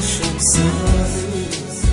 çok zarif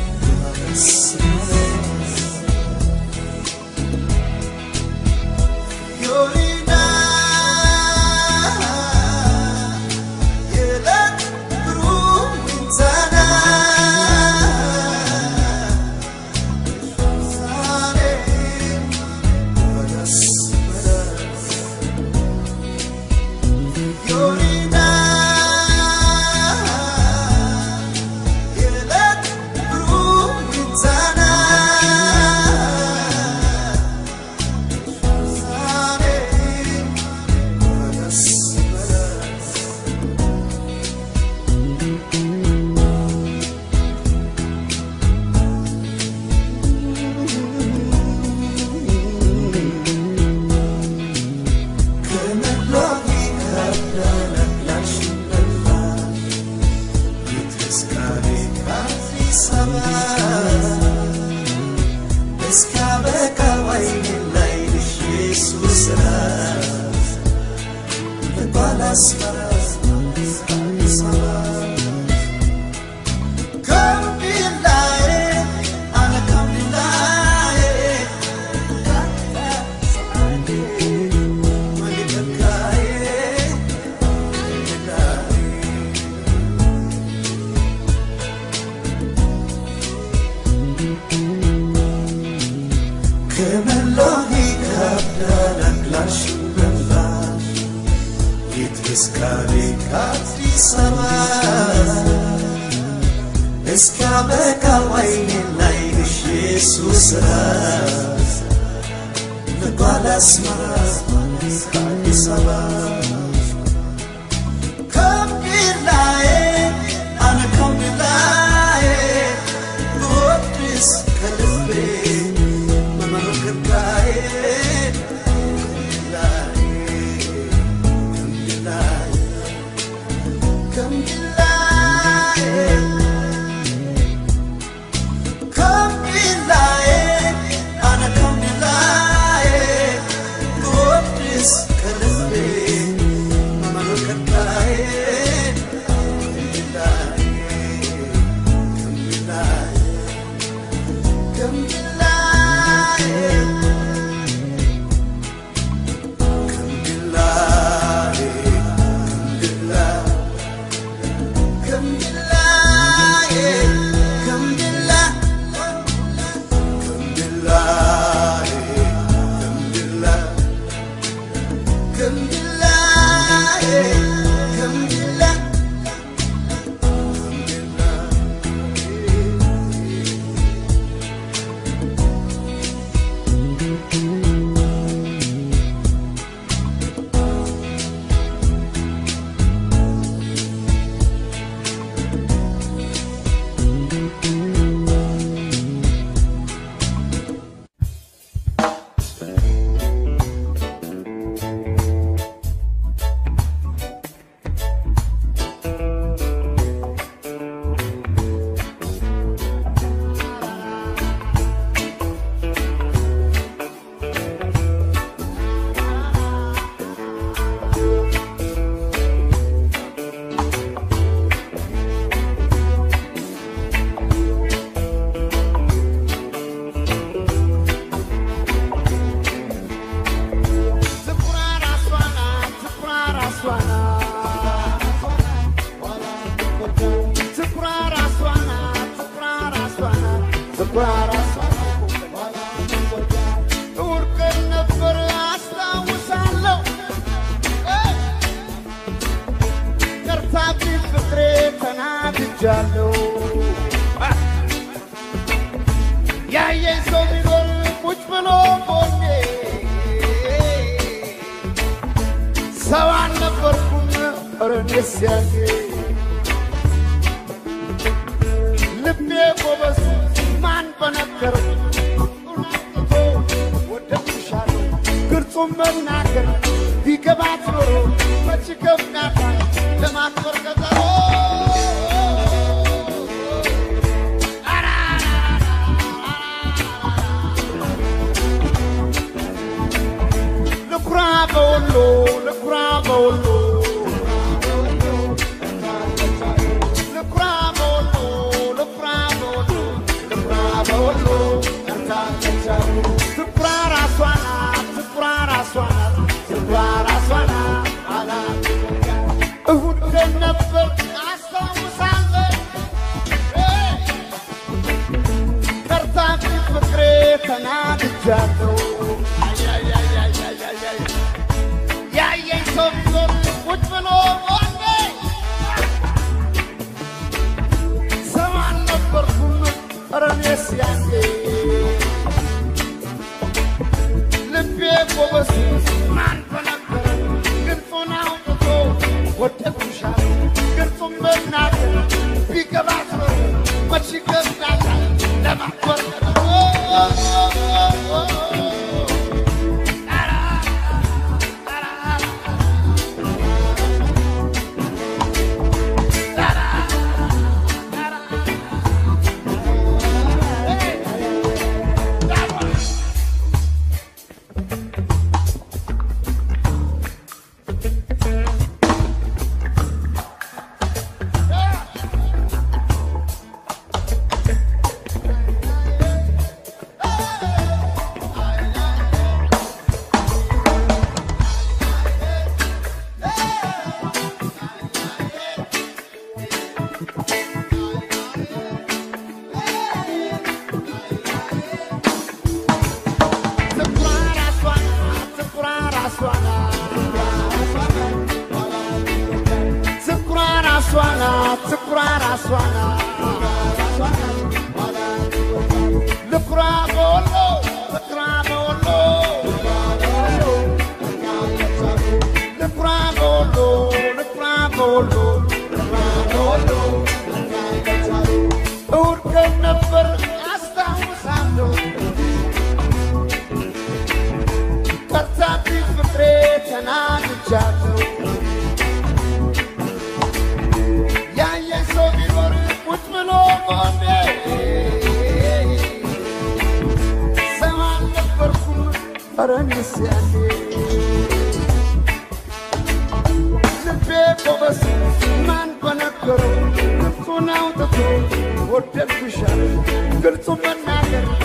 girl to my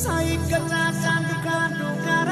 ሳይገዛት አንዱ ከአንዱ ጋራ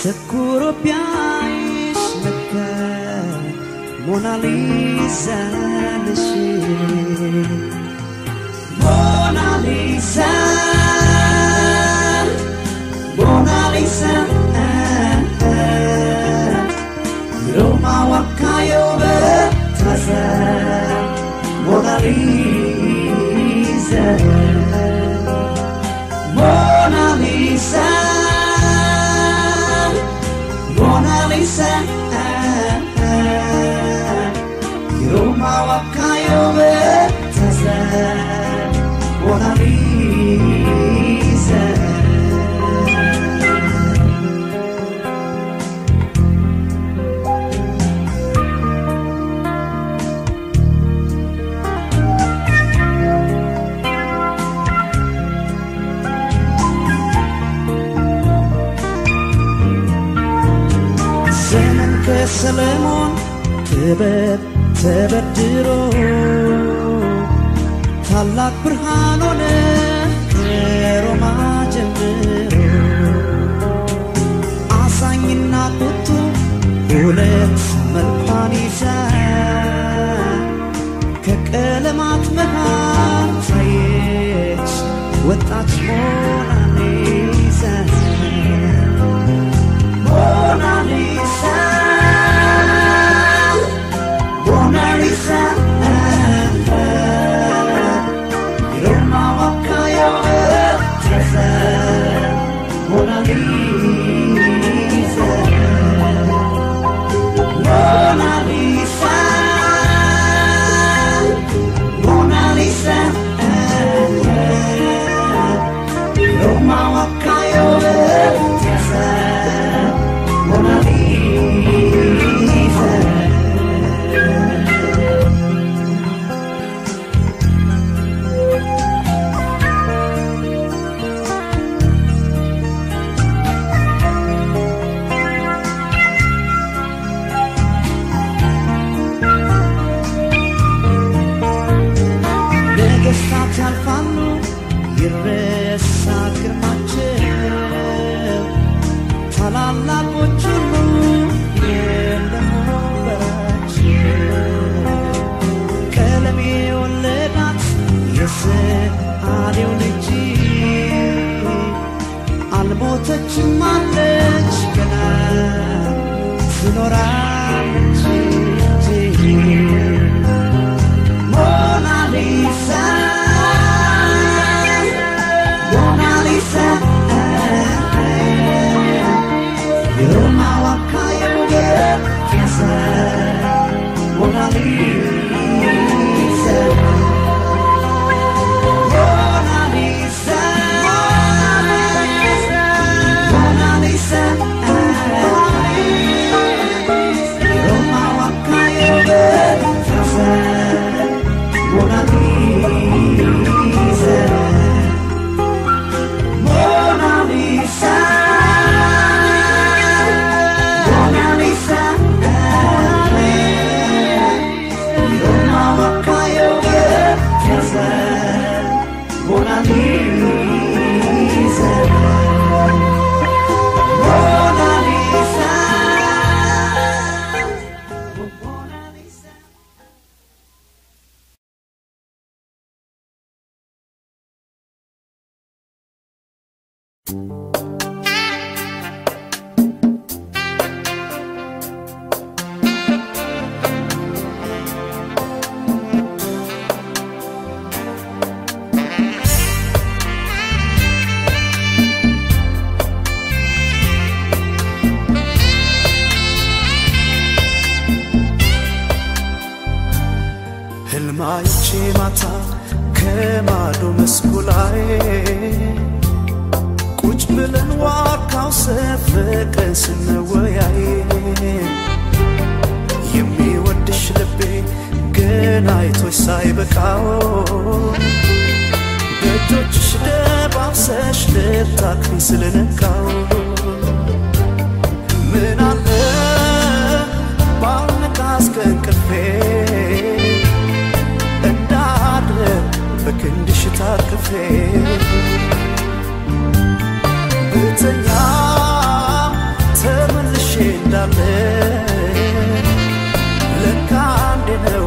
Se curopiais na cara Mona Lisa mexer Mona Lisa Mona Lisa e, e. minsan Yumawag kayo ba? ሰለሞን ጥበብ ተበድሮ ታላቅ ብርሃን ሆነ ከሮማ ጀምሮ። አዛኝና ቁጡ ሁለት መልኳን ይዛ ከቀለማት መሃል ታየች ወጣች ሞ Música ሳይበቃው በእጆችሽ ደባብሰሽ ልታክፊ ስለነካው። ምን አለ ባልነቃስ ከእንቅልፌ እንዳድር በክንድሽ ታቅፌ። ብተኛ ተመልሼ እንዳለ ለካ አንዴ ነው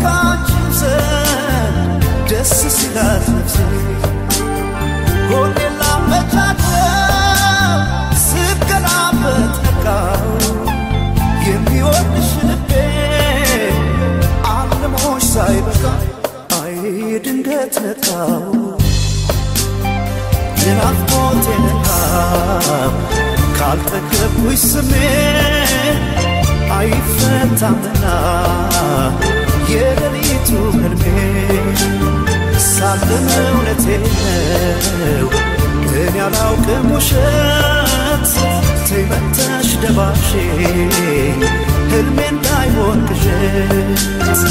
ካልጠገብኩኝ ስሜ አይፈታምና የሌሊቱ ህልሜ ሳለም እውነቴ ነው። እኔ አላውቅም ውሸት ተይመተሽ ደባሼ ህልሜ እንዳይሆን ቅዠት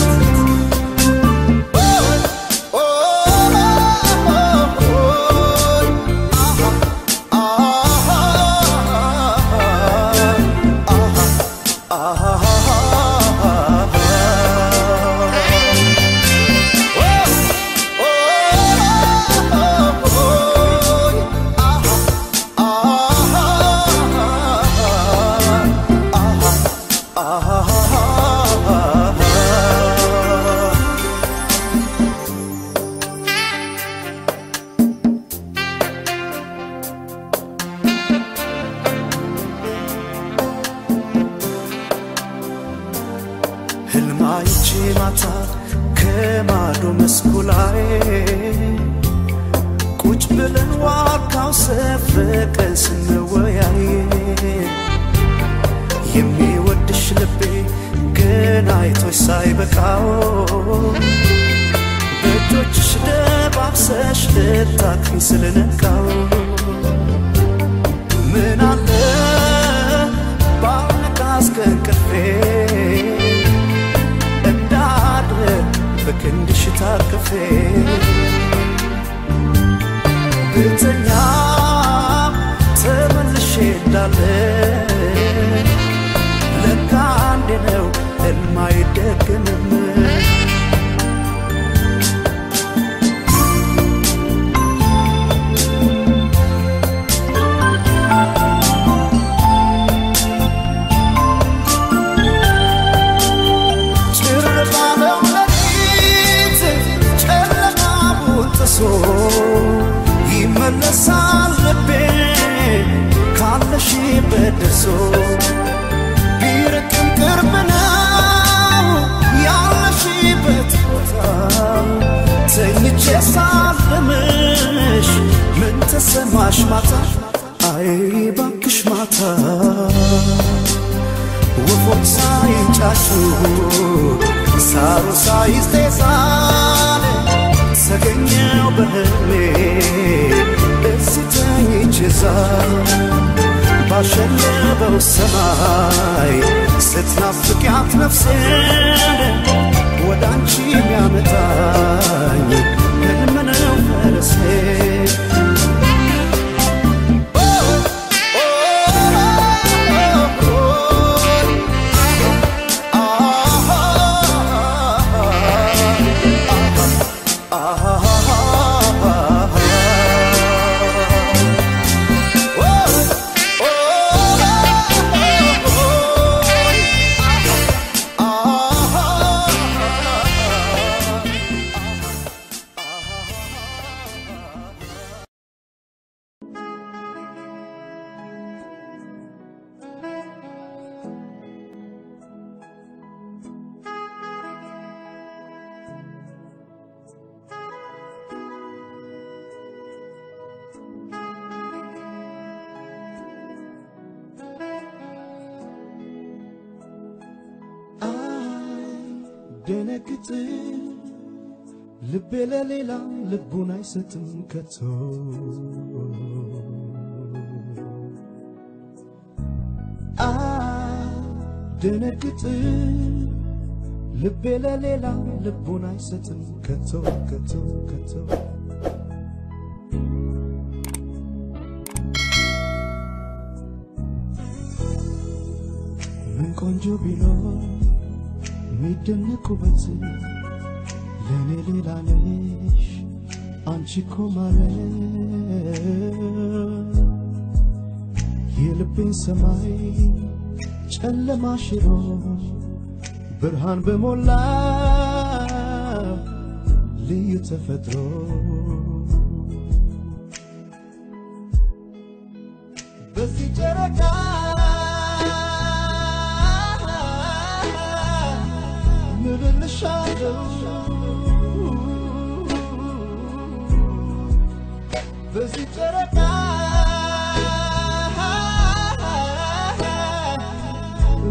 ብተኛ ተመልሼ ለካ አንዴ ነው ቢርቅም ቅርብ ነው ያለሽበት ቦታ ተኝቼ ሳልምሽ ምን ተሰማሽ ማታ አይ ባክሽ ማታ ወፎች ሳይንጫጩ ሳሩ ሳይስቴሳን ተገኘው በህልሜ እዚህ ተኝቼ ዛር ባሸለበው ሰማይ ስትናፍቂያት ነፍሴን ወደ አንቺ የሚያመጣኝ ህልም ነው ልቡን አይሰጥም ከቶ። ደነግጥ ልቤ ለሌላ ልቡን አይሰጥም ከቶ ከቶ ከቶ። ምን ቆንጆ ቢኖር የሚደነቁበት ለእኔ ሌላ ነሽ አንቺ እኮ ማለት የልቤን ሰማይ ጨለማ ሽሮ ብርሃን በሞላ ልዩ ተፈጥሮ። በዚህ ጨረቃ ምልልሻለው Você será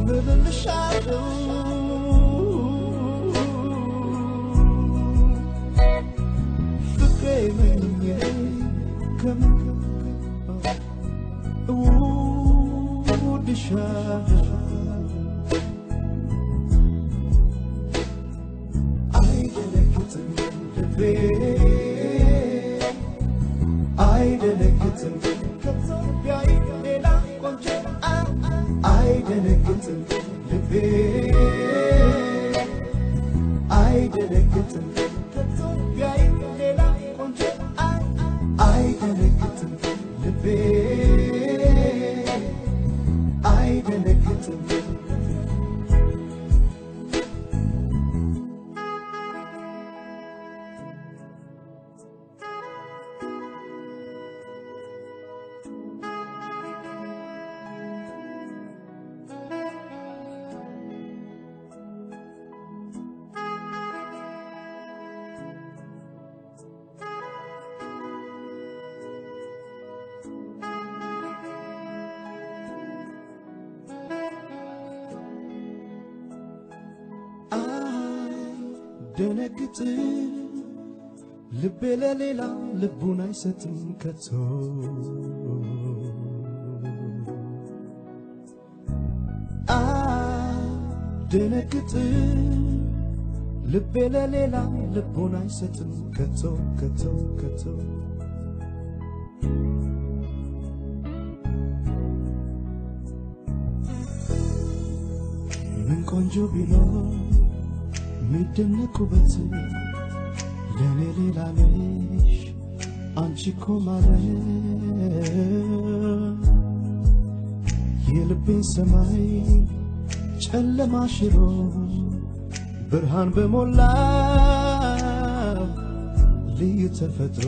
Live in the shadow Fiquei bem ninguém Come, Oh, ልቤ ለሌላ ልቡን አይሰጥም ከቶ። አይደነግጥ ልቤ ለሌላ ልቡን አይሰጥም ከቶ ከቶ ከቶ። ምን ቆንጆ ቢኖር የሚደነቁበት ለእኔ ሌላ ነሽ አንቺ እኮ ማለት የልቤን ሰማይ ጨለማ ሽሮ ብርሃን በሞላ ልዩ ተፈጥሮ